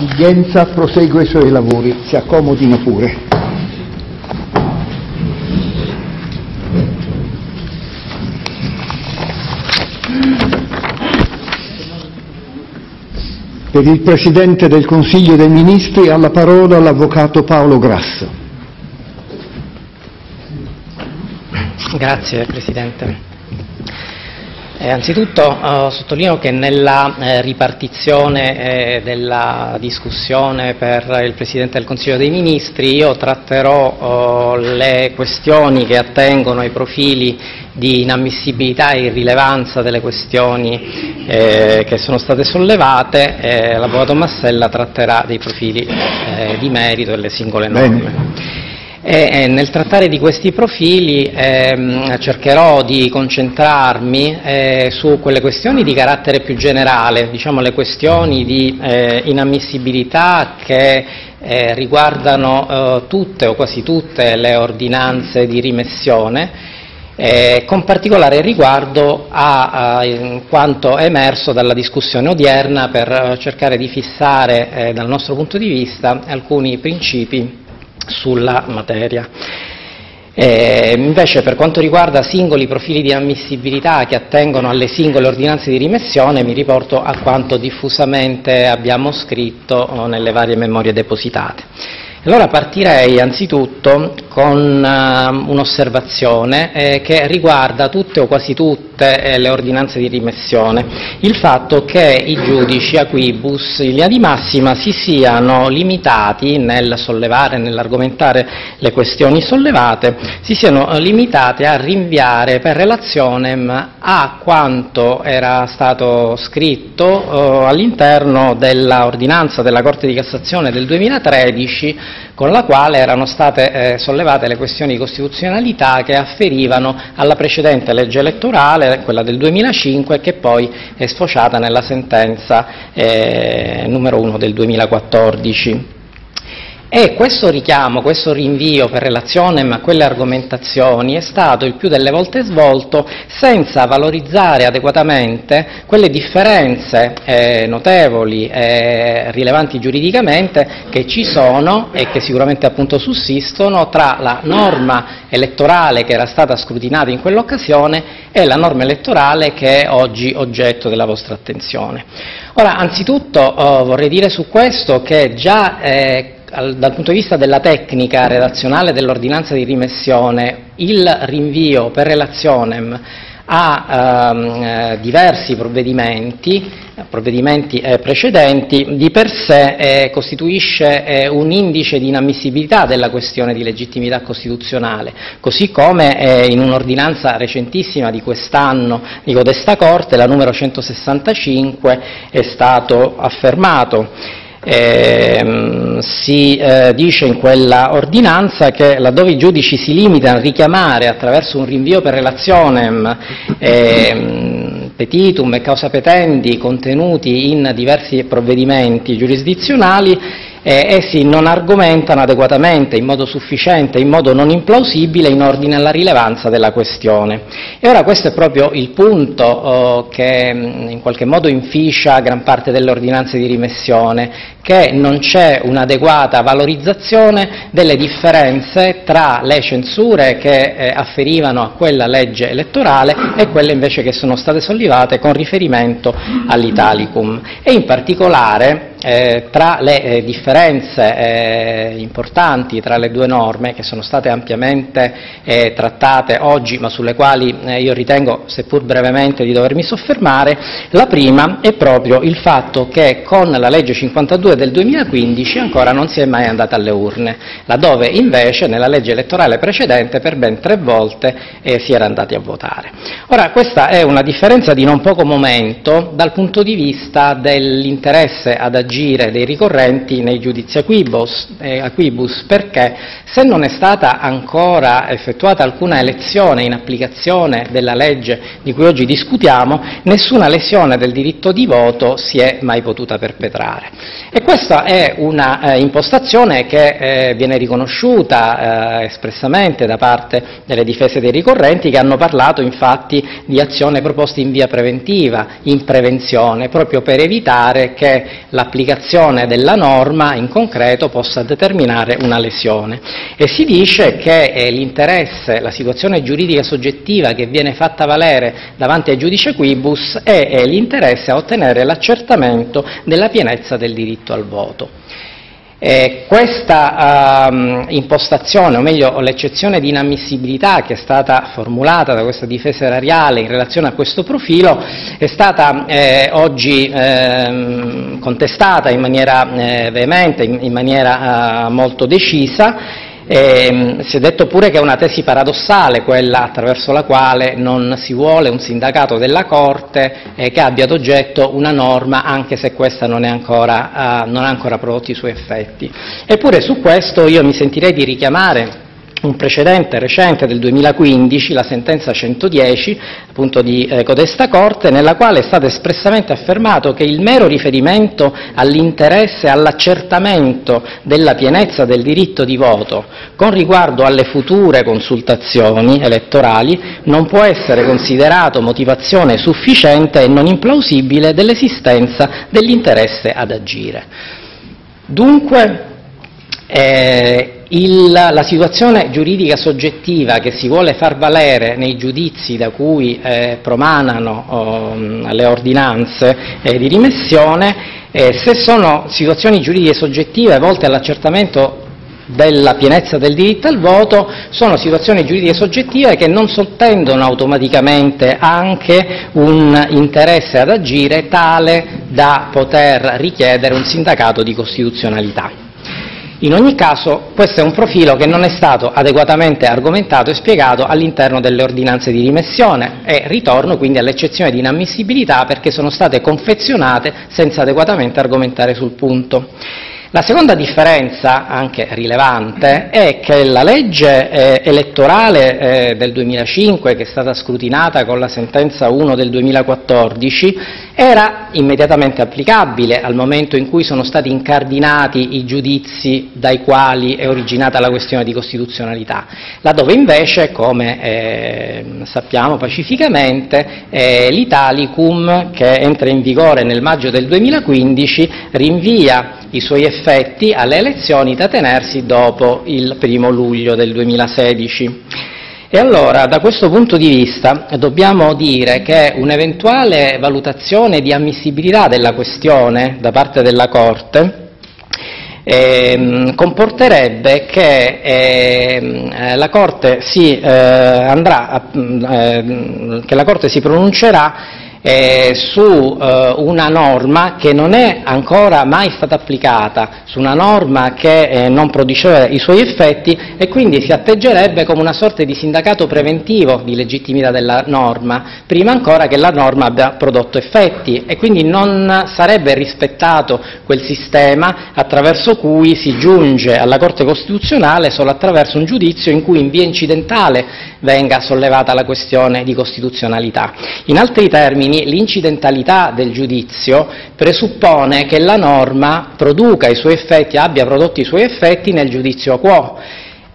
L'udienza prosegue i suoi lavori, si accomodino pure. Per il Presidente del Consiglio dei Ministri ha la parola l'Avvocato Paolo Grasso. Grazie Presidente. Eh, anzitutto eh, sottolineo che nella eh, ripartizione eh, della discussione per il Presidente del Consiglio dei Ministri io tratterò oh, le questioni che attengono ai profili di inammissibilità e irrilevanza delle questioni eh, che sono state sollevate e l'Avvocato Massella tratterà dei profili eh, di merito delle singole norme. Bene. E, nel trattare di questi profili ehm, cercherò di concentrarmi eh, su quelle questioni di carattere più generale, diciamo le questioni di eh, inammissibilità che eh, riguardano eh, tutte o quasi tutte le ordinanze di rimessione, eh, con particolare riguardo a, a quanto è emerso dalla discussione odierna per eh, cercare di fissare dal nostro punto di vista alcuni principi sulla materia. Eh, invece per quanto riguarda singoli profili di ammissibilità che attengono alle singole ordinanze di rimessione mi riporto a quanto diffusamente abbiamo scritto nelle varie memorie depositate. Allora partirei anzitutto con uh, un'osservazione eh, che riguarda tutte o quasi tutte eh, le ordinanze di rimessione, il fatto che i giudici a in linea di massima si siano limitati nel sollevare, nell'argomentare le questioni sollevate, si siano limitati a rinviare per relazione a quanto era stato scritto uh, all'interno dell'ordinanza della Corte di Cassazione del 2013 con la quale erano state eh, sollevate le questioni di costituzionalità che afferivano alla precedente legge elettorale, quella del 2005, che poi è sfociata nella sentenza eh, numero 1 del 2014. E questo richiamo, questo rinvio per relazione a quelle argomentazioni è stato il più delle volte svolto senza valorizzare adeguatamente quelle differenze eh, notevoli e rilevanti giuridicamente che ci sono e che sicuramente appunto sussistono tra la norma elettorale che era stata scrutinata in quell'occasione e la norma elettorale che è oggi oggetto della vostra attenzione. Ora, anzitutto oh, vorrei dire su questo che già eh, dal punto di vista della tecnica redazionale dell'ordinanza di rimessione, il rinvio per relazione a ehm, eh, diversi provvedimenti, provvedimenti eh, precedenti, di per sé eh, costituisce eh, un indice di inammissibilità della questione di legittimità costituzionale, così come eh, in un'ordinanza recentissima di quest'anno di Codesta Corte, la numero 165, è stato affermato. Eh, si eh, dice in quella ordinanza che laddove i giudici si limitano a richiamare attraverso un rinvio per relazione eh, petitum e causa petendi contenuti in diversi provvedimenti giurisdizionali, eh, essi non argomentano adeguatamente, in modo sufficiente, in modo non implausibile in ordine alla rilevanza della questione. E ora questo è proprio il punto oh, che mm, in qualche modo inficia gran parte delle ordinanze di rimessione, che non c'è un'adeguata valorizzazione delle differenze tra le censure che eh, afferivano a quella legge elettorale e quelle invece che sono state sollevate con riferimento all'Italicum e in particolare eh, tra le eh, differenze eh, importanti tra le due norme che sono state ampiamente eh, trattate oggi ma sulle quali eh, io ritengo seppur brevemente di dovermi soffermare, la prima è proprio il fatto che con la legge 52 del 2015 ancora non si è mai andata alle urne, laddove invece nella legge elettorale precedente per ben tre volte eh, si era andati a votare. Ora questa è una differenza di non poco momento dal punto di vista dell'interesse ad agire agire dei ricorrenti nei giudizi aquibus, eh, aquibus, perché se non è stata ancora effettuata alcuna elezione in applicazione della legge di cui oggi discutiamo, nessuna lesione del diritto di voto si è mai potuta perpetrare. E questa è una eh, impostazione che eh, viene riconosciuta eh, espressamente da parte delle difese dei ricorrenti che hanno parlato infatti di azione proposta in via preventiva, in prevenzione, proprio per evitare che l'applicazione l'applicazione della norma in concreto possa determinare una lesione. E si dice che eh, l'interesse, la situazione giuridica soggettiva che viene fatta valere davanti al giudice quibus è, è l'interesse a ottenere l'accertamento della pienezza del diritto al voto. Eh, questa um, impostazione, o meglio l'eccezione di inammissibilità che è stata formulata da questa difesa erariale in relazione a questo profilo è stata eh, oggi eh, contestata in maniera eh, veemente, in, in maniera uh, molto decisa eh, si è detto pure che è una tesi paradossale quella attraverso la quale non si vuole un sindacato della Corte eh, che abbia ad oggetto una norma anche se questa non, ancora, eh, non ha ancora prodotto i suoi effetti. Eppure su questo io mi sentirei di richiamare un precedente recente del 2015, la sentenza 110 appunto di eh, codesta Corte, nella quale è stato espressamente affermato che il mero riferimento all'interesse all'accertamento della pienezza del diritto di voto con riguardo alle future consultazioni elettorali non può essere considerato motivazione sufficiente e non implausibile dell'esistenza dell'interesse ad agire. Dunque, eh, il, la situazione giuridica soggettiva che si vuole far valere nei giudizi da cui eh, promanano oh, le ordinanze eh, di rimessione, eh, se sono situazioni giuridiche soggettive volte all'accertamento della pienezza del diritto al voto, sono situazioni giuridiche soggettive che non sottendono automaticamente anche un interesse ad agire tale da poter richiedere un sindacato di costituzionalità. In ogni caso questo è un profilo che non è stato adeguatamente argomentato e spiegato all'interno delle ordinanze di rimessione e ritorno quindi all'eccezione di inammissibilità perché sono state confezionate senza adeguatamente argomentare sul punto. La seconda differenza, anche rilevante, è che la legge eh, elettorale eh, del 2005, che è stata scrutinata con la sentenza 1 del 2014, era immediatamente applicabile al momento in cui sono stati incardinati i giudizi dai quali è originata la questione di costituzionalità, laddove invece, come eh, sappiamo pacificamente, eh, l'Italicum, che entra in vigore nel maggio del 2015, rinvia i suoi effetti alle elezioni da tenersi dopo il primo luglio del 2016. E allora, da questo punto di vista, dobbiamo dire che un'eventuale valutazione di ammissibilità della questione da parte della Corte eh, comporterebbe che eh, la Corte si, eh, andrà, eh, che la Corte si pronuncerà eh, su eh, una norma che non è ancora mai stata applicata, su una norma che eh, non produceva i suoi effetti e quindi si atteggerebbe come una sorta di sindacato preventivo di legittimità della norma, prima ancora che la norma abbia prodotto effetti e quindi non sarebbe rispettato quel sistema attraverso cui si giunge alla Corte Costituzionale solo attraverso un giudizio in cui in via incidentale venga sollevata la questione di costituzionalità. In altri termini, l'incidentalità del giudizio presuppone che la norma produca i suoi effetti, abbia prodotto i suoi effetti nel giudizio quo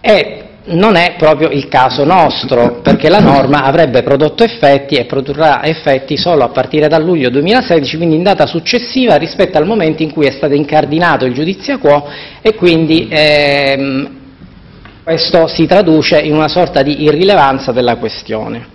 e non è proprio il caso nostro, perché la norma avrebbe prodotto effetti e produrrà effetti solo a partire dal luglio 2016, quindi in data successiva rispetto al momento in cui è stato incardinato il giudizio quo e quindi ehm, questo si traduce in una sorta di irrilevanza della questione.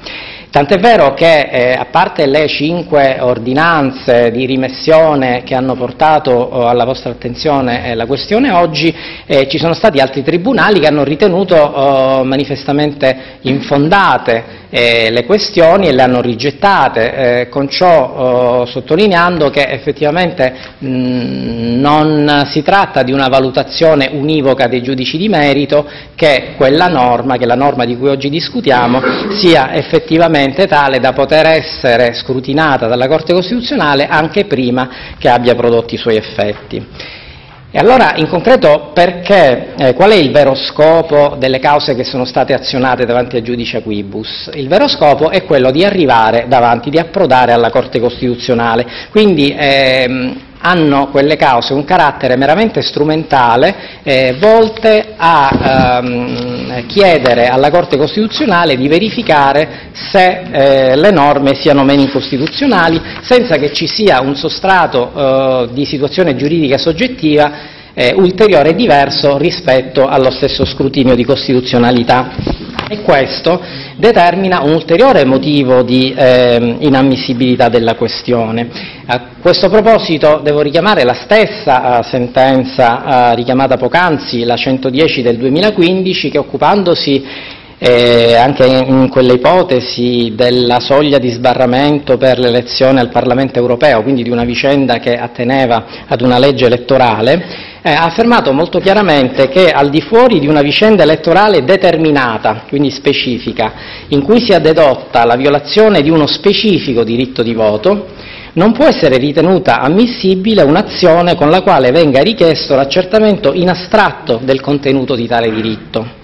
Tant'è vero che, eh, a parte le cinque ordinanze di rimessione che hanno portato oh, alla vostra attenzione eh, la questione oggi, eh, ci sono stati altri tribunali che hanno ritenuto manifestamente infondate eh, le questioni e le hanno rigettate, eh, con ciò oh, sottolineando che effettivamente mh, non si tratta di una valutazione univoca dei giudici di merito, che quella norma, che la norma di cui oggi discutiamo, sia effettivamente tale da poter essere scrutinata dalla Corte Costituzionale anche prima che abbia prodotto i suoi effetti. E allora, in concreto, perché, eh, qual è il vero scopo delle cause che sono state azionate davanti al giudice Aquibus? Il vero scopo è quello di arrivare davanti, di approdare alla Corte Costituzionale. Quindi, ehm, hanno quelle cause un carattere meramente strumentale eh, volte a ehm, chiedere alla Corte Costituzionale di verificare se eh, le norme siano meno incostituzionali senza che ci sia un sostrato eh, di situazione giuridica soggettiva eh, ulteriore e diverso rispetto allo stesso scrutinio di costituzionalità e questo determina un ulteriore motivo di eh, inammissibilità della questione. A questo proposito devo richiamare la stessa uh, sentenza uh, richiamata poc'anzi, la 110 del 2015, che occupandosi eh, anche in quelle ipotesi della soglia di sbarramento per l'elezione al Parlamento europeo, quindi di una vicenda che atteneva ad una legge elettorale, eh, ha affermato molto chiaramente che al di fuori di una vicenda elettorale determinata, quindi specifica, in cui sia dedotta la violazione di uno specifico diritto di voto, non può essere ritenuta ammissibile un'azione con la quale venga richiesto l'accertamento in astratto del contenuto di tale diritto.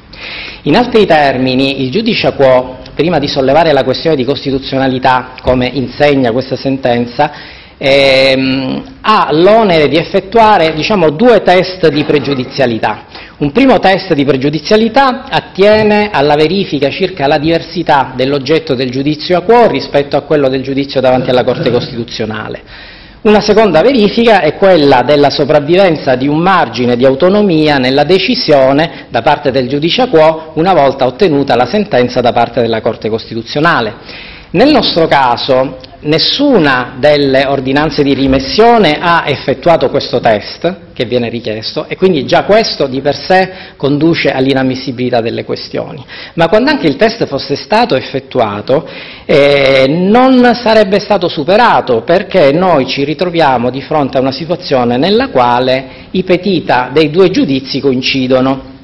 In altri termini, il giudice quo, prima di sollevare la questione di costituzionalità, come insegna questa sentenza, ehm, ha l'onere di effettuare diciamo, due test di pregiudizialità. Un primo test di pregiudizialità attiene alla verifica circa la diversità dell'oggetto del giudizio a quo rispetto a quello del giudizio davanti alla Corte Costituzionale. Una seconda verifica è quella della sopravvivenza di un margine di autonomia nella decisione da parte del giudice a quo una volta ottenuta la sentenza da parte della Corte Costituzionale. Nel nostro caso Nessuna delle ordinanze di rimessione ha effettuato questo test che viene richiesto e quindi già questo di per sé conduce all'inammissibilità delle questioni. Ma quando anche il test fosse stato effettuato eh, non sarebbe stato superato perché noi ci ritroviamo di fronte a una situazione nella quale i petita dei due giudizi coincidono.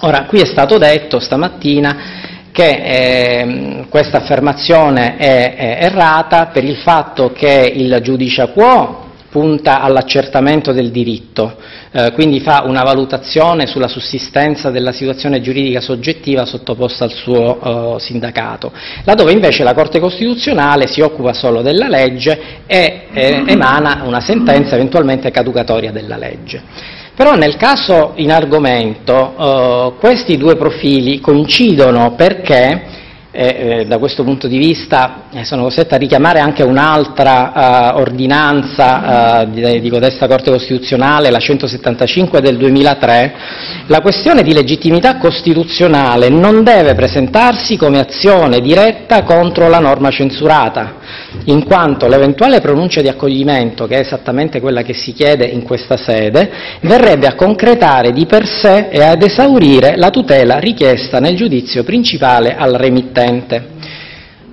Ora, qui è stato detto stamattina che eh, questa affermazione è, è, errata per il fatto che il giudice a quo punta all'accertamento del diritto, eh, quindi fa una valutazione sulla sussistenza della situazione giuridica soggettiva sottoposta al suo eh, sindacato, laddove invece la Corte Costituzionale si occupa solo della legge e eh, emana una sentenza eventualmente caducatoria della legge. Però nel caso in argomento eh, questi due profili coincidono perché eh, da questo punto di vista eh, sono costretto a richiamare anche un'altra eh, ordinanza eh, di, di codesta Corte Costituzionale, la 175 del 2003, la questione di legittimità costituzionale non deve presentarsi come azione diretta contro la norma censurata, in quanto l'eventuale pronuncia di accoglimento, che è esattamente quella che si chiede in questa sede, verrebbe a concretare di per sé e ad esaurire la tutela richiesta nel giudizio principale al remittente.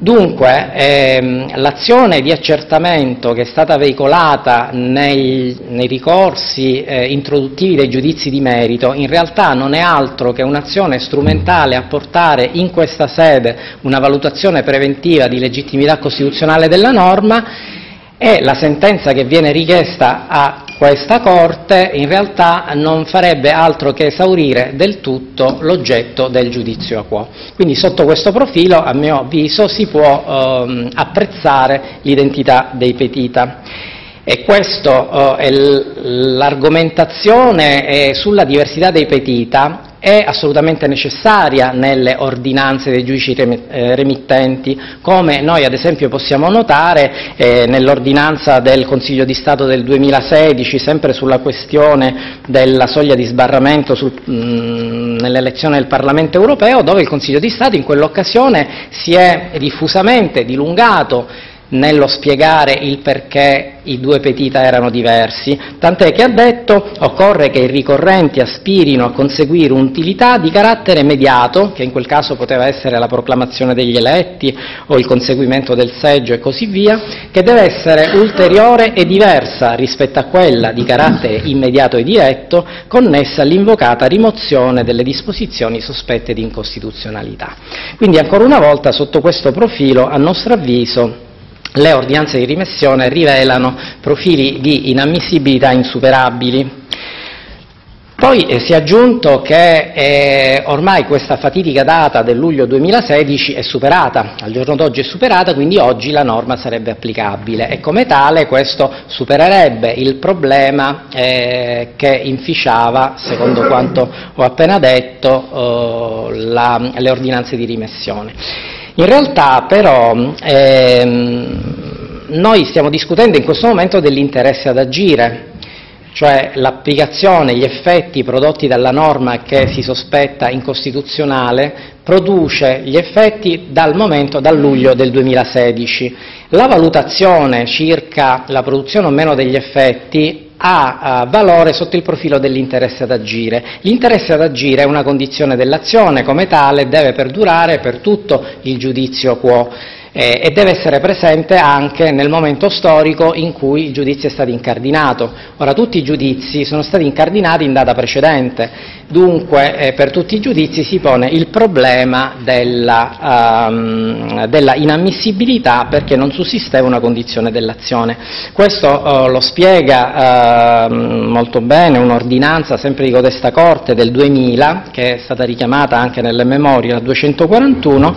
Dunque, ehm, l'azione di accertamento che è stata veicolata nei, nei ricorsi eh, introduttivi dei giudizi di merito in realtà non è altro che un'azione strumentale a portare in questa sede una valutazione preventiva di legittimità costituzionale della norma e la sentenza che viene richiesta a questa Corte in realtà non farebbe altro che esaurire del tutto l'oggetto del giudizio a quo. Quindi sotto questo profilo, a mio avviso, si può ehm, apprezzare l'identità dei petita. E questa eh, è l'argomentazione sulla diversità dei petita è assolutamente necessaria nelle ordinanze dei giudici eh, remittenti, come noi ad esempio possiamo notare eh, nell'ordinanza del Consiglio di Stato del 2016, sempre sulla questione della soglia di sbarramento nell'elezione del Parlamento europeo, dove il Consiglio di Stato in quell'occasione si è diffusamente dilungato nello spiegare il perché i due petita erano diversi, tant'è che ha detto occorre che i ricorrenti aspirino a conseguire un'utilità di carattere immediato, che in quel caso poteva essere la proclamazione degli eletti o il conseguimento del seggio e così via, che deve essere ulteriore e diversa rispetto a quella di carattere immediato e diretto connessa all'invocata rimozione delle disposizioni sospette di incostituzionalità. Quindi ancora una volta sotto questo profilo, a nostro avviso, le ordinanze di rimessione rivelano profili di inammissibilità insuperabili. Poi eh, si è aggiunto che eh, ormai questa fatidica data del luglio 2016 è superata, al giorno d'oggi è superata, quindi oggi la norma sarebbe applicabile e come tale questo supererebbe il problema eh, che inficiava, secondo quanto ho appena detto, eh, la, le ordinanze di rimessione. In realtà però ehm, noi stiamo discutendo in questo momento dell'interesse ad agire, cioè l'applicazione, gli effetti prodotti dalla norma che si sospetta incostituzionale produce gli effetti dal momento, dal luglio del 2016. La valutazione circa la produzione o meno degli effetti ha valore sotto il profilo dell'interesse ad agire. L'interesse ad agire è una condizione dell'azione, come tale deve perdurare per tutto il giudizio quo eh, e deve essere presente anche nel momento storico in cui il giudizio è stato incardinato. Ora tutti i giudizi sono stati incardinati in data precedente, dunque eh, per tutti i giudizi si pone il problema della, um, della inammissibilità perché non sussisteva una condizione dell'azione. Questo uh, lo spiega uh, molto bene un'ordinanza sempre di Codesta Corte del 2000 che è stata richiamata anche nelle memorie, la 241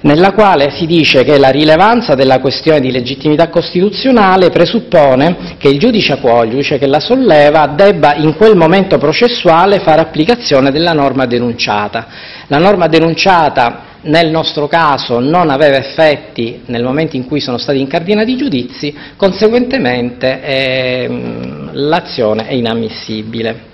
nella quale si dice che la rilevanza della questione di legittimità costituzionale presuppone che il giudice quo, il giudice che la solleva, debba in quel momento processuale fare applicazione della norma denunciata. La norma denunciata nel nostro caso non aveva effetti nel momento in cui sono stati incardinati i giudizi, conseguentemente ehm, l'azione è inammissibile.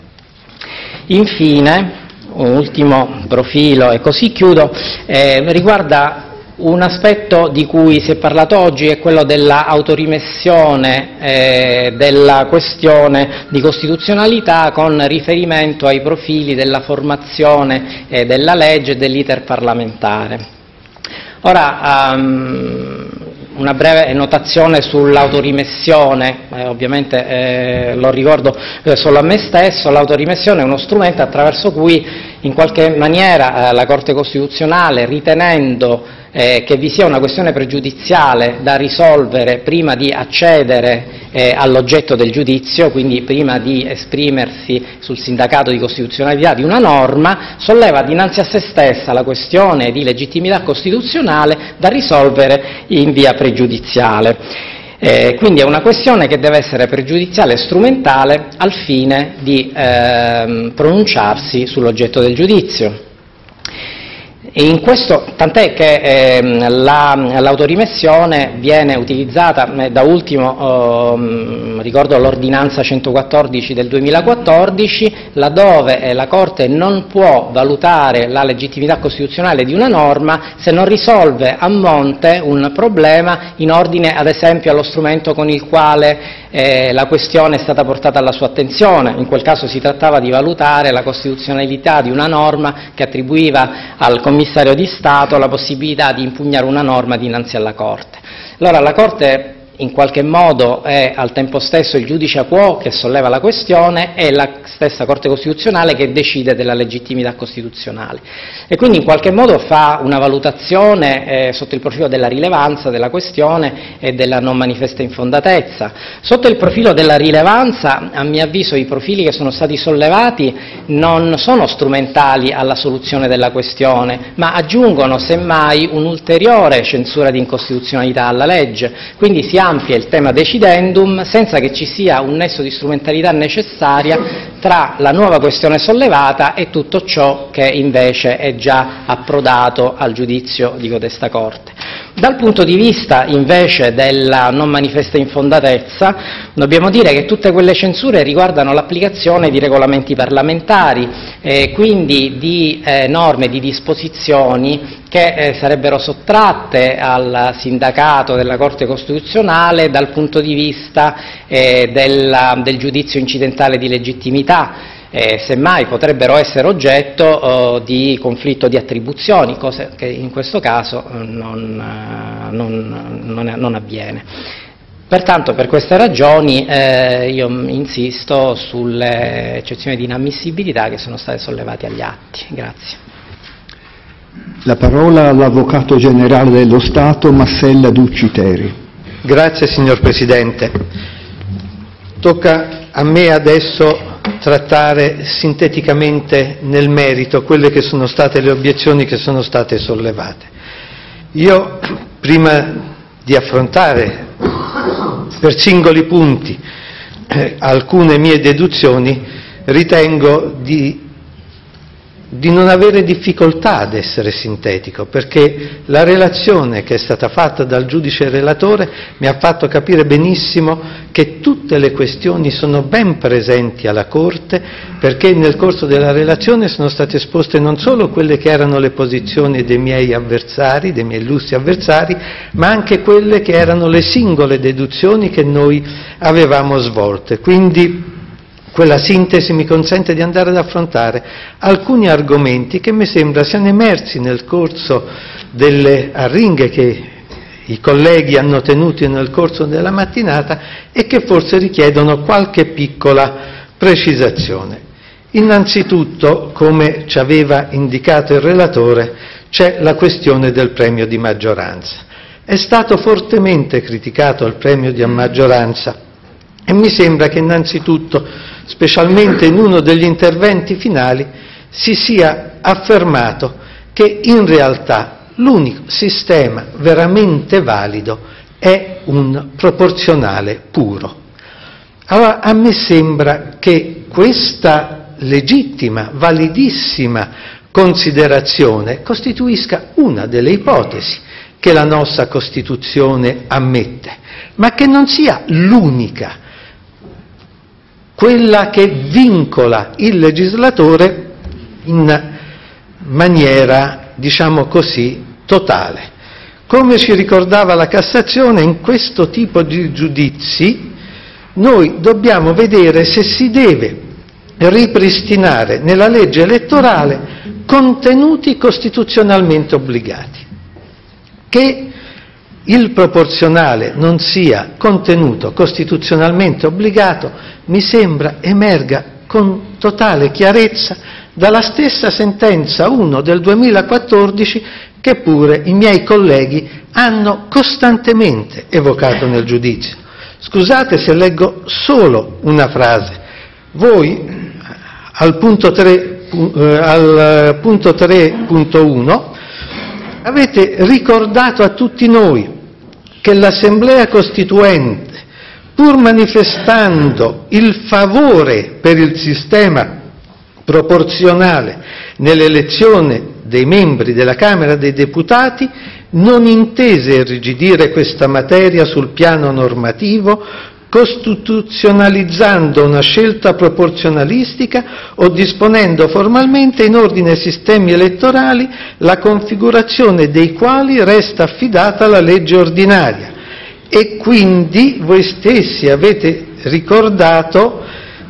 Infine, un ultimo profilo e così chiudo, eh, riguarda un aspetto di cui si è parlato oggi è quello dell'autorimessione eh, della questione di costituzionalità con riferimento ai profili della formazione eh, della legge e dell'iter parlamentare. Ora, um, una breve notazione sull'autorimessione, eh, ovviamente eh, lo ricordo eh, solo a me stesso, l'autorimessione è uno strumento attraverso cui in qualche maniera eh, la Corte Costituzionale, ritenendo eh, che vi sia una questione pregiudiziale da risolvere prima di accedere eh, all'oggetto del giudizio, quindi prima di esprimersi sul sindacato di costituzionalità di una norma, solleva dinanzi a se stessa la questione di legittimità costituzionale da risolvere in via pregiudiziale. Eh, quindi è una questione che deve essere pregiudiziale e strumentale al fine di eh, pronunciarsi sull'oggetto del giudizio. Questo, tant'è che la, l'autorimessione viene utilizzata, eh, da ultimo eh, ricordo l'ordinanza 114 del 2014, laddove eh, la Corte non può valutare la legittimità costituzionale di una norma se non risolve a monte un problema in ordine ad esempio allo strumento con il quale eh, la questione è stata portata alla sua attenzione, in quel caso si trattava di valutare la costituzionalità di una norma che attribuiva al commissario di Stato la possibilità di impugnare una norma dinanzi alla Corte. Allora la Corte in qualche modo è al tempo stesso il giudice a quo che solleva la questione e la stessa Corte Costituzionale che decide della legittimità costituzionale. E quindi in qualche modo fa una valutazione eh, sotto il profilo della rilevanza della questione e della non manifesta infondatezza. Sotto il profilo della rilevanza, a mio avviso, i profili che sono stati sollevati non sono strumentali alla soluzione della questione, ma aggiungono semmai un'ulteriore censura di incostituzionalità alla legge. Quindi si amplia il tema decidendum senza che ci sia un nesso di strumentalità necessaria tra la nuova questione sollevata e tutto ciò che invece è già approdato al giudizio di codesta Corte. Dal punto di vista invece della non manifesta infondatezza, dobbiamo dire che tutte quelle censure riguardano l'applicazione di regolamenti parlamentari, eh, quindi di eh, norme, di disposizioni che eh, sarebbero sottratte al sindacato della Corte Costituzionale dal punto di vista eh, della, del giudizio incidentale di legittimità. Eh, semmai potrebbero essere oggetto oh, di conflitto di attribuzioni, cosa che in questo caso eh, non, eh, non, non, non avviene. Pertanto per queste ragioni eh, io insisto sulle eccezioni di inammissibilità che sono state sollevate agli atti. Grazie. La parola all'Avvocato Generale dello Stato Massella Ducci-Teri. Grazie signor Presidente. Tocca a me adesso trattare sinteticamente nel merito quelle che sono state le obiezioni che sono state sollevate. Io, prima di affrontare per singoli punti eh, alcune mie deduzioni, ritengo di di non avere difficoltà ad essere sintetico, perché la relazione che è stata fatta dal giudice relatore mi ha fatto capire benissimo che tutte le questioni sono ben presenti alla Corte, perché nel corso della relazione sono state esposte non solo quelle che erano le posizioni dei miei avversari, dei miei illustri avversari, ma anche quelle che erano le singole deduzioni che noi avevamo svolte. Quindi, quella sintesi mi consente di andare ad affrontare alcuni argomenti che mi sembra siano emersi nel corso delle arringhe che i colleghi hanno tenuto nel corso della mattinata e che forse richiedono qualche piccola precisazione. Innanzitutto, come ci aveva indicato il relatore, c'è la questione del premio di maggioranza. È stato fortemente criticato il premio di maggioranza e mi sembra che innanzitutto specialmente in uno degli interventi finali, si sia affermato che in realtà l'unico sistema veramente valido è un proporzionale puro. Allora a me sembra che questa legittima, validissima considerazione costituisca una delle ipotesi che la nostra Costituzione ammette, ma che non sia l'unica quella che vincola il legislatore in maniera, diciamo così, totale. Come ci ricordava la Cassazione, in questo tipo di giudizi noi dobbiamo vedere se si deve ripristinare nella legge elettorale contenuti costituzionalmente obbligati. Che il proporzionale non sia contenuto costituzionalmente obbligato mi sembra emerga con totale chiarezza dalla stessa sentenza 1 del 2014 che pure i miei colleghi hanno costantemente evocato nel giudizio. Scusate se leggo solo una frase. Voi al punto 3.1 eh, avete ricordato a tutti noi che l'Assemblea Costituente pur manifestando il favore per il sistema proporzionale nell'elezione dei membri della Camera dei Deputati, non intese irrigidire questa materia sul piano normativo, costituzionalizzando una scelta proporzionalistica o disponendo formalmente in ordine ai sistemi elettorali la configurazione dei quali resta affidata alla legge ordinaria, e quindi voi stessi avete ricordato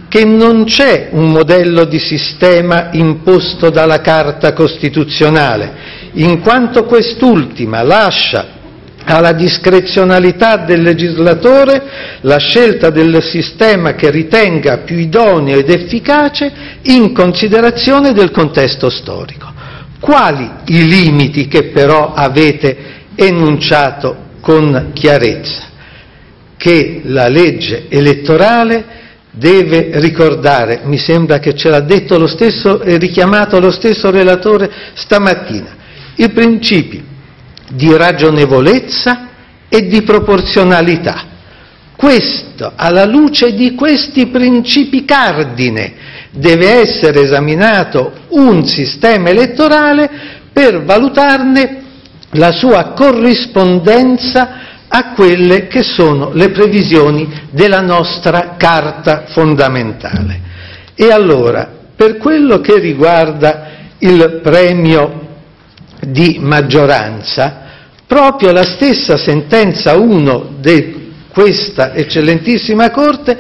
che non c'è un modello di sistema imposto dalla Carta Costituzionale, in quanto quest'ultima lascia alla discrezionalità del legislatore la scelta del sistema che ritenga più idoneo ed efficace in considerazione del contesto storico. Quali i limiti che però avete enunciato con chiarezza che la legge elettorale deve ricordare, mi sembra che ce l'ha detto lo stesso e richiamato lo stesso relatore stamattina, i principi di ragionevolezza e di proporzionalità. Questo, alla luce di questi principi cardine, deve essere esaminato un sistema elettorale per valutarne la sua corrispondenza a quelle che sono le previsioni della nostra Carta fondamentale. E allora, per quello che riguarda il premio di maggioranza, proprio la stessa sentenza 1 di questa eccellentissima Corte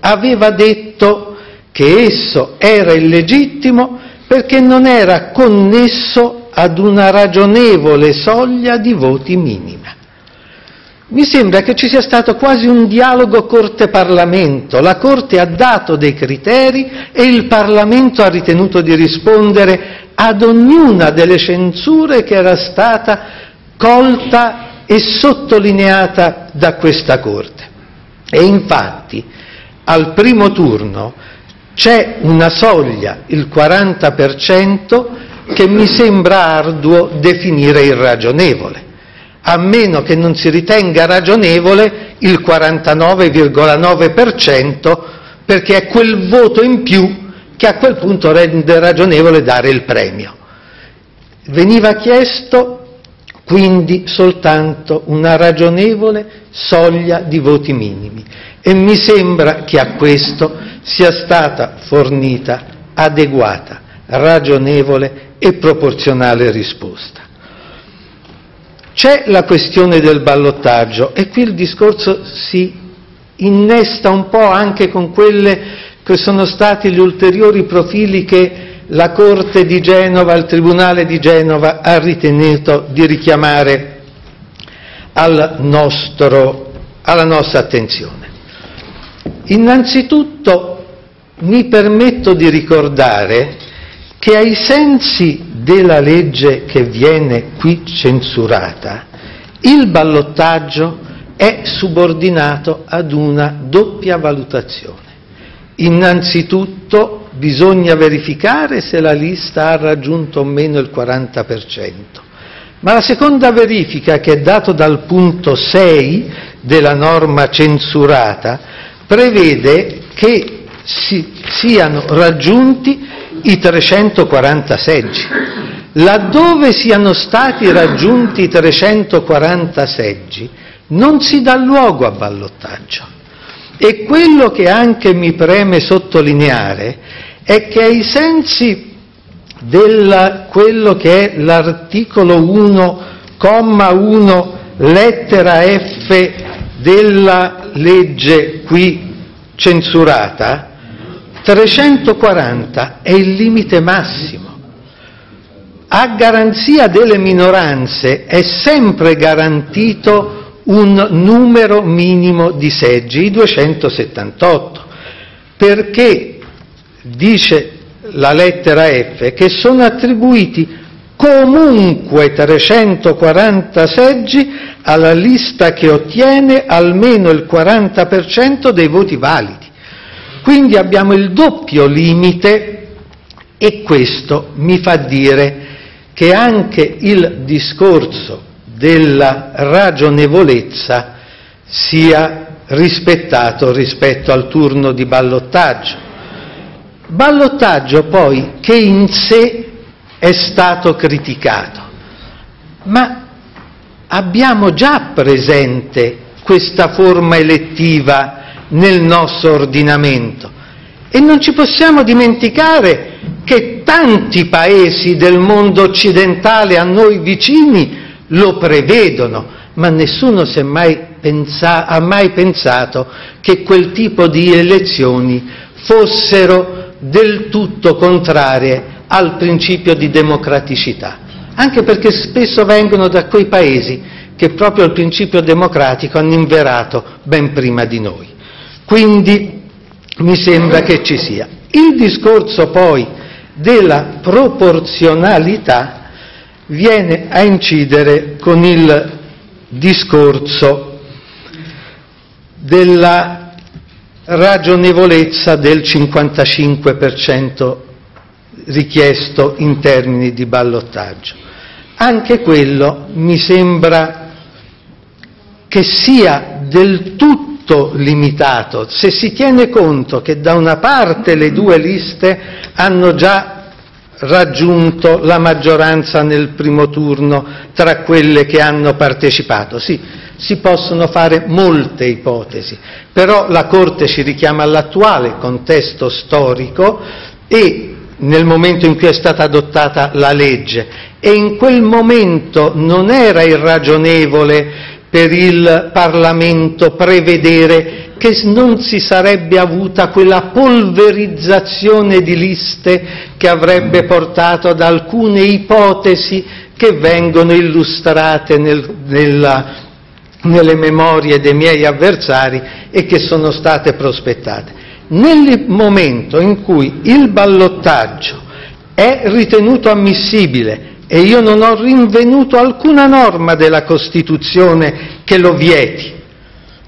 aveva detto che esso era illegittimo perché non era connesso ad una ragionevole soglia di voti minima. Mi sembra che ci sia stato quasi un dialogo Corte-Parlamento. La Corte ha dato dei criteri e il Parlamento ha ritenuto di rispondere ad ognuna delle censure che era stata colta e sottolineata da questa Corte. E infatti al primo turno c'è una soglia, il 40%, che mi sembra arduo definire irragionevole, a meno che non si ritenga ragionevole il 49,9% perché è quel voto in più che a quel punto rende ragionevole dare il premio. Veniva chiesto quindi soltanto una ragionevole soglia di voti minimi e mi sembra che a questo sia stata fornita adeguata, ragionevole e proporzionale risposta. C'è la questione del ballottaggio e qui il discorso si innesta un po' anche con quelle che sono stati gli ulteriori profili che la Corte di Genova, il Tribunale di Genova ha ritenuto di richiamare al nostro, alla nostra attenzione. Innanzitutto mi permetto di ricordare che ai sensi della legge che viene qui censurata, il ballottaggio è subordinato ad una doppia valutazione. Innanzitutto bisogna verificare se la lista ha raggiunto o meno il 40%, ma la seconda verifica che è data dal punto 6 della norma censurata prevede che si, siano raggiunti i 340 seggi. Laddove siano stati raggiunti i 340 seggi non si dà luogo a ballottaggio e quello che anche mi preme sottolineare è che ai sensi di quello che è l'articolo 1, comma 1, lettera F della legge qui censurata, 340 è il limite massimo. A garanzia delle minoranze è sempre garantito un numero minimo di seggi, i 278, perché dice la lettera F che sono attribuiti comunque 340 seggi alla lista che ottiene almeno il 40% dei voti validi. Quindi abbiamo il doppio limite e questo mi fa dire che anche il discorso della ragionevolezza sia rispettato rispetto al turno di ballottaggio. Ballottaggio poi che in sé è stato criticato, ma abbiamo già presente questa forma elettiva nel nostro ordinamento. E non ci possiamo dimenticare che tanti paesi del mondo occidentale a noi vicini lo prevedono, ma nessuno mai pensa, ha mai pensato che quel tipo di elezioni fossero del tutto contrarie al principio di democraticità, anche perché spesso vengono da quei paesi che proprio il principio democratico hanno inverato ben prima di noi. Quindi mi sembra che ci sia. Il discorso poi della proporzionalità viene a incidere con il discorso della ragionevolezza del 55% richiesto in termini di ballottaggio. Anche quello mi sembra che sia del tutto limitato se si tiene conto che da una parte le due liste hanno già raggiunto la maggioranza nel primo turno tra quelle che hanno partecipato. Sì, si possono fare molte ipotesi, però la Corte ci richiama all'attuale contesto storico e nel momento in cui è stata adottata la legge. E in quel momento non era irragionevole per il Parlamento prevedere che non si sarebbe avuta quella polverizzazione di liste che avrebbe portato ad alcune ipotesi che vengono illustrate nel, nella, nelle memorie dei miei avversari e che sono state prospettate. Nel momento in cui il ballottaggio è ritenuto ammissibile e io non ho rinvenuto alcuna norma della Costituzione che lo vieti,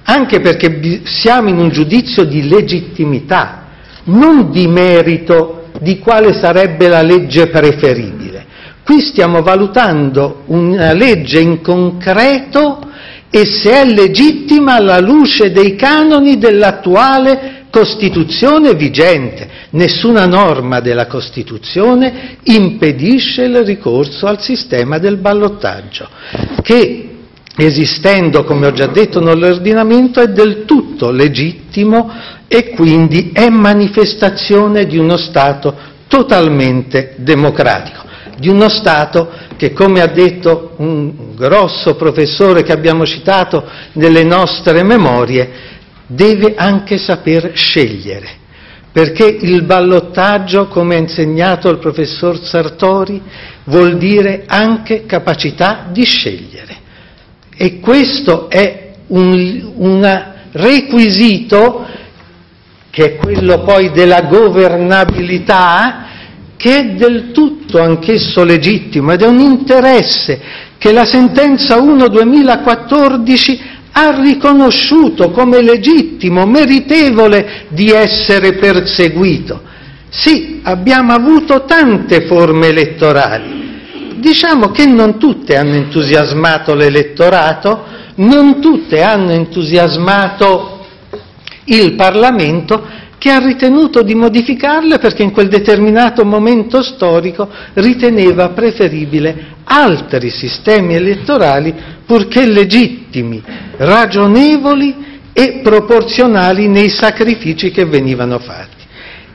anche perché siamo in un giudizio di legittimità, non di merito di quale sarebbe la legge preferibile. Qui stiamo valutando una legge in concreto e se è legittima alla luce dei canoni dell'attuale Costituzione vigente. Nessuna norma della Costituzione impedisce il ricorso al sistema del ballottaggio, che esistendo, come ho già detto, nell'ordinamento è del tutto legittimo e quindi è manifestazione di uno Stato totalmente democratico, di uno Stato che, come ha detto un grosso professore che abbiamo citato nelle nostre memorie, deve anche saper scegliere, perché il ballottaggio, come ha insegnato il professor Sartori, vuol dire anche capacità di scegliere. E questo è un, un requisito, che è quello poi della governabilità, che è del tutto anch'esso legittimo ed è un interesse che la sentenza 1-2014 ha riconosciuto come legittimo, meritevole di essere perseguito. Sì, abbiamo avuto tante forme elettorali. Diciamo che non tutte hanno entusiasmato l'elettorato, non tutte hanno entusiasmato il Parlamento che ha ritenuto di modificarle perché in quel determinato momento storico riteneva preferibile altri sistemi elettorali purché legittimi, ragionevoli e proporzionali nei sacrifici che venivano fatti.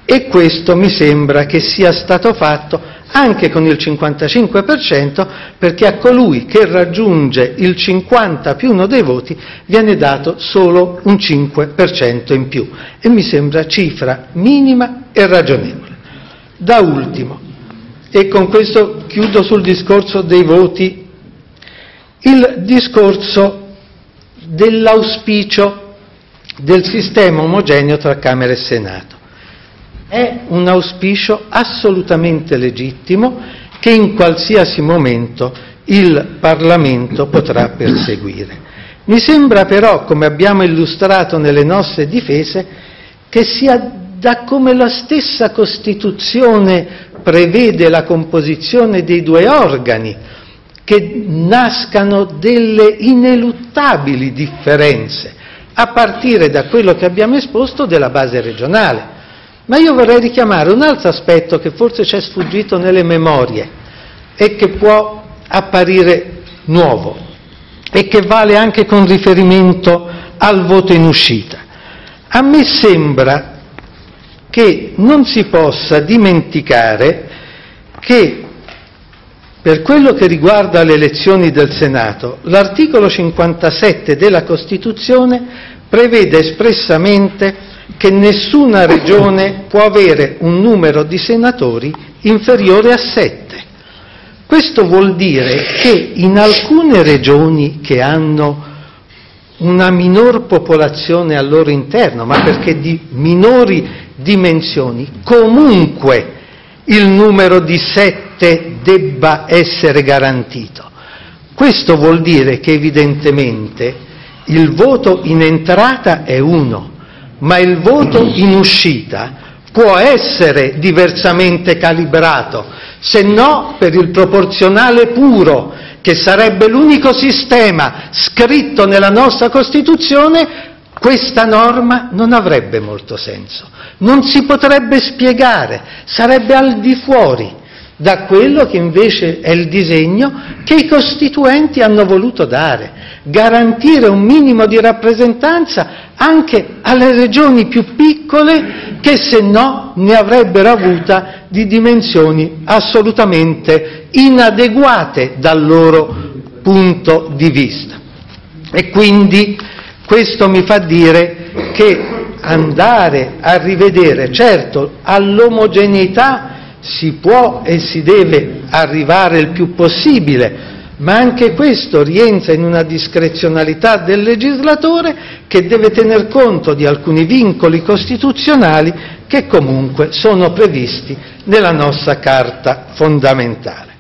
E questo mi sembra che sia stato fatto anche con il 55%, perché a colui che raggiunge il 50 più uno dei voti viene dato solo un 5% in più. E mi sembra cifra minima e ragionevole. Da ultimo, e con questo chiudo sul discorso dei voti, il discorso dell'auspicio del sistema omogeneo tra Camera e Senato. È un auspicio assolutamente legittimo che in qualsiasi momento il Parlamento potrà perseguire. Mi sembra però, come abbiamo illustrato nelle nostre difese, che sia da come la stessa Costituzione prevede la composizione dei due organi, che nascano delle ineluttabili differenze, a partire da quello che abbiamo esposto della base regionale. Ma io vorrei richiamare un altro aspetto che forse ci è sfuggito nelle memorie e che può apparire nuovo e che vale anche con riferimento al voto in uscita. A me sembra che non si possa dimenticare che per quello che riguarda le elezioni del Senato, l'articolo 57 della Costituzione prevede espressamente che nessuna regione può avere un numero di senatori inferiore a sette. Questo vuol dire che in alcune regioni che hanno una minor popolazione al loro interno, ma perché di minori dimensioni, comunque il numero di sette debba essere garantito. Questo vuol dire che evidentemente il voto in entrata è uno, ma il voto in uscita può essere diversamente calibrato, se no per il proporzionale puro, che sarebbe l'unico sistema scritto nella nostra Costituzione, questa norma non avrebbe molto senso, non si potrebbe spiegare, sarebbe al di fuori da quello che invece è il disegno che i costituenti hanno voluto dare, garantire un minimo di rappresentanza anche alle regioni più piccole che se no ne avrebbero avuta di dimensioni assolutamente inadeguate dal loro punto di vista. E quindi questo mi fa dire che andare a rivedere, certo, all'omogeneità si può e si deve arrivare il più possibile, ma anche questo rientra in una discrezionalità del legislatore che deve tener conto di alcuni vincoli costituzionali che comunque sono previsti nella nostra Carta fondamentale.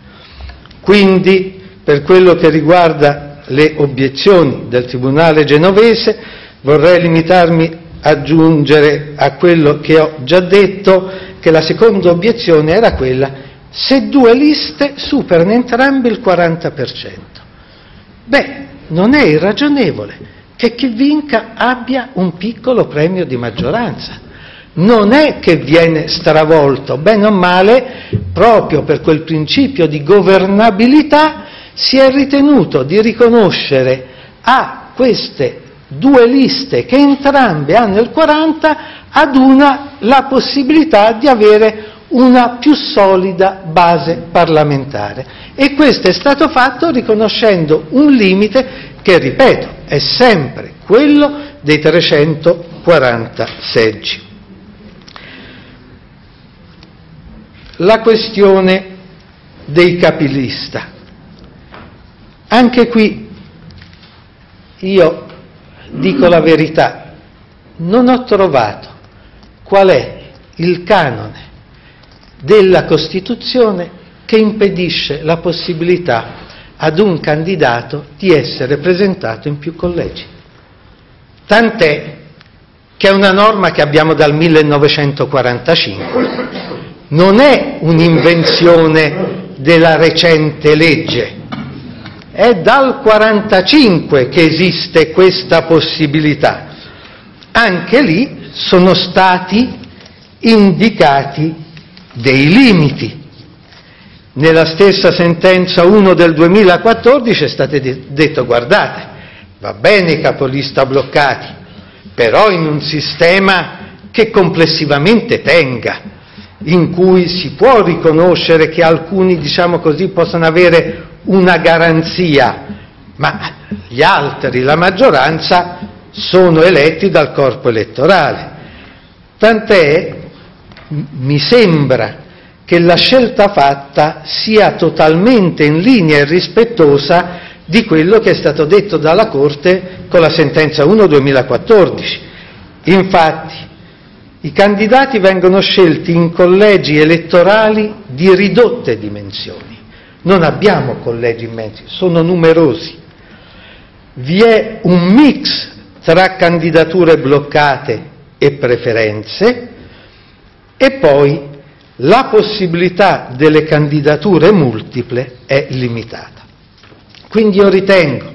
Quindi, per quello che riguarda le obiezioni del Tribunale genovese, vorrei limitarmi aggiungere a quello che ho già detto che la seconda obiezione era quella se due liste superano entrambe il 40%. Beh, non è irragionevole che chi vinca abbia un piccolo premio di maggioranza. Non è che viene stravolto, bene o male, proprio per quel principio di governabilità si è ritenuto di riconoscere a queste due liste che entrambe hanno il 40 ad una la possibilità di avere una più solida base parlamentare e questo è stato fatto riconoscendo un limite che, ripeto, è sempre quello dei 340 seggi. La questione dei capilista. Anche qui io dico la verità, non ho trovato qual è il canone della Costituzione che impedisce la possibilità ad un candidato di essere presentato in più collegi. Tant'è che è una norma che abbiamo dal 1945, non è un'invenzione della recente legge, è dal 1945 che esiste questa possibilità. Anche lì sono stati indicati dei limiti. Nella stessa sentenza 1 del 2014 è stato detto guardate, va bene i capolista bloccati, però in un sistema che complessivamente tenga, in cui si può riconoscere che alcuni, diciamo così, possano avere una garanzia, ma gli altri, la maggioranza, sono eletti dal corpo elettorale. Tant'è, mi sembra che la scelta fatta sia totalmente in linea e rispettosa di quello che è stato detto dalla Corte con la sentenza 1-2014. Infatti, i candidati vengono scelti in collegi elettorali di ridotte dimensioni. Non abbiamo collegi immensi, sono numerosi. Vi è un mix tra candidature bloccate e preferenze e poi la possibilità delle candidature multiple è limitata. Quindi io ritengo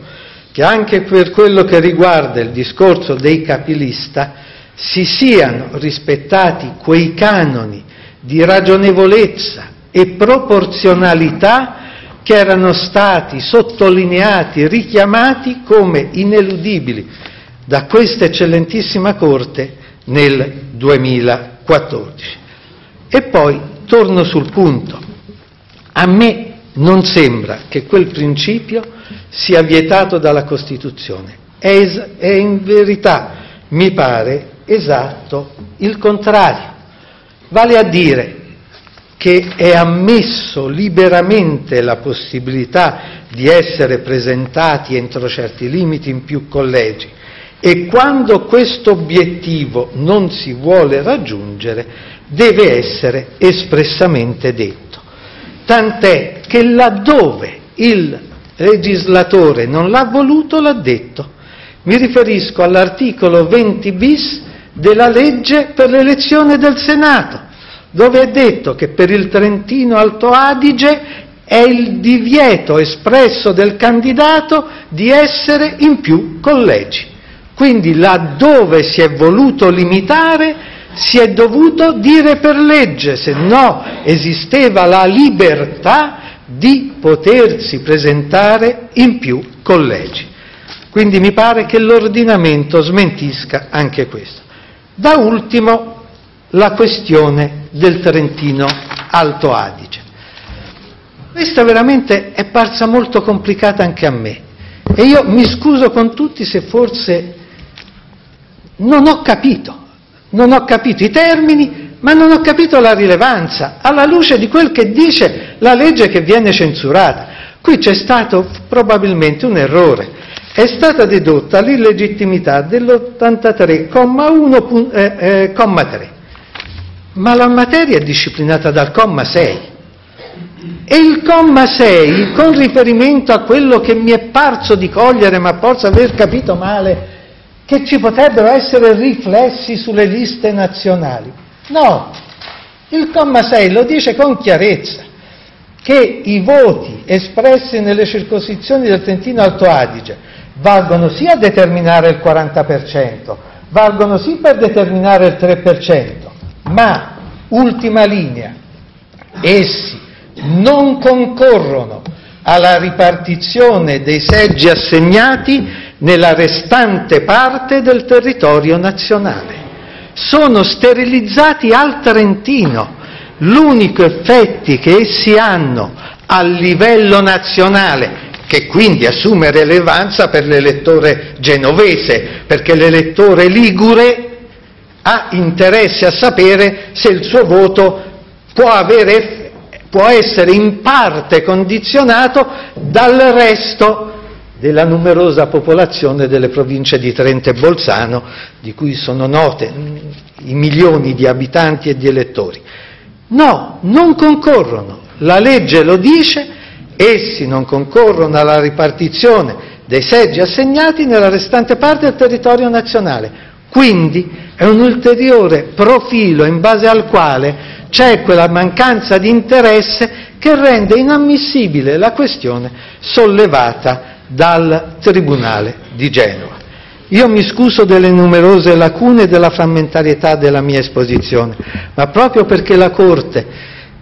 che anche per quello che riguarda il discorso dei capilista si siano rispettati quei canoni di ragionevolezza e proporzionalità che erano stati sottolineati, richiamati come ineludibili da questa eccellentissima Corte nel 2014. E poi torno sul punto. A me non sembra che quel principio sia vietato dalla Costituzione. È, es- è in verità, mi pare, esatto il contrario. Vale a dire che è ammesso liberamente la possibilità di essere presentati entro certi limiti in più collegi e quando questo obiettivo non si vuole raggiungere deve essere espressamente detto. Tant'è che laddove il legislatore non l'ha voluto l'ha detto. Mi riferisco all'articolo 20 bis della legge per l'elezione del Senato, dove è detto che per il Trentino Alto Adige è il divieto espresso del candidato di essere in più collegi. Quindi laddove si è voluto limitare si è dovuto dire per legge, se no esisteva la libertà di potersi presentare in più collegi. Quindi mi pare che l'ordinamento smentisca anche questo. Da ultimo la questione del Trentino Alto Adige. Questa veramente è parsa molto complicata anche a me e io mi scuso con tutti se forse non ho capito non ho capito i termini, ma non ho capito la rilevanza, alla luce di quel che dice la legge che viene censurata. Qui c'è stato probabilmente un errore. È stata dedotta l'illegittimità dell'83,1,3, eh, eh, ma la materia è disciplinata dal comma 6. E il comma 6, con riferimento a quello che mi è parso di cogliere, ma posso aver capito male, che ci potrebbero essere riflessi sulle liste nazionali. No, il comma 6 lo dice con chiarezza che i voti espressi nelle circoscrizioni del Trentino Alto Adige valgono sia a determinare il 40%, valgono sì per determinare il 3%, ma, ultima linea, essi non concorrono alla ripartizione dei seggi assegnati nella restante parte del territorio nazionale. Sono sterilizzati al Trentino. L'unico effetti che essi hanno a livello nazionale, che quindi assume rilevanza per l'elettore genovese, perché l'elettore ligure ha interesse a sapere se il suo voto può, avere, può essere in parte condizionato dal resto della numerosa popolazione delle province di Trento e Bolzano, di cui sono note i milioni di abitanti e di elettori. No, non concorrono. La legge lo dice, essi non concorrono alla ripartizione dei seggi assegnati nella restante parte del territorio nazionale. Quindi è un ulteriore profilo in base al quale c'è quella mancanza di interesse che rende inammissibile la questione sollevata dal Tribunale di Genova. Io mi scuso delle numerose lacune e della frammentarietà della mia esposizione, ma proprio perché la Corte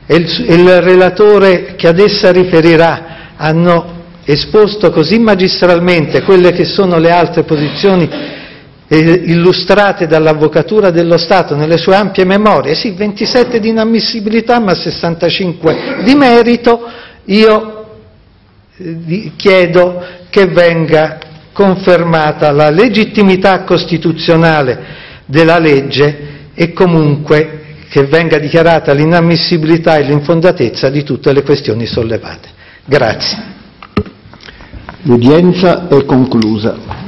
e il, il relatore che ad essa riferirà hanno esposto così magistralmente quelle che sono le altre posizioni illustrate dall'Avvocatura dello Stato nelle sue ampie memorie, sì, 27 di inammissibilità ma 65 di merito, io chiedo che venga confermata la legittimità costituzionale della legge e comunque che venga dichiarata l'inammissibilità e l'infondatezza di tutte le questioni sollevate. Grazie. L'udienza è conclusa.